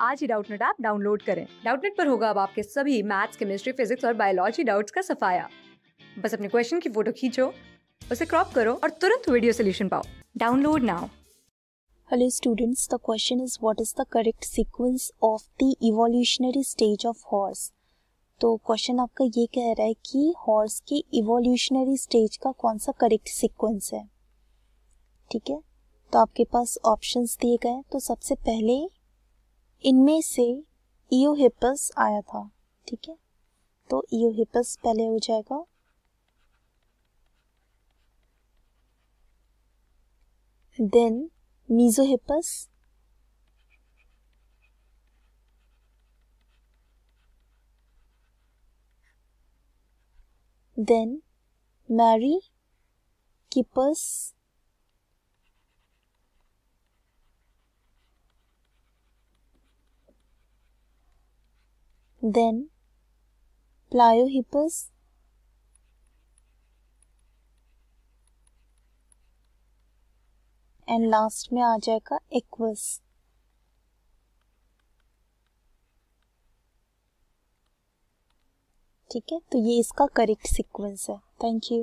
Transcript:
आज ही Doubtnut app download करें। डाउटनेट पर होगा अब आपके सभी मैथ्स केमिस्ट्री फिजिक्स और बायोलॉजी डाउट्स का सफाया। बस अपने क्वेश्चन की फ़ोटो खींचो उसे क्रॉप करो और तुरंत वीडियो सोल्यूशन पाओ। Download now. Hello students, the question is what is the correct sequence of the evolutionary stage of horse? तो क्वेश्चन आपका ये कह रहा है कि हॉर्स की इवोल्यूशनरी स्टेज का कौन सा करेक्ट सीक्वेंस है? ठीक है? तो आपके पास ऑप्शंस दिए गए तो सबसे पहले इनमें से ईओहिपस आया था, ठीक है? तो ईओहिपस पहले हो जाएगा। देन मीजोहिपस देन मैरी Kippers then Pliohippus and last में आ जाएगा एक्वस ठीक है? तो ये इसका करेक्ट सीक्वेंस है. Thank you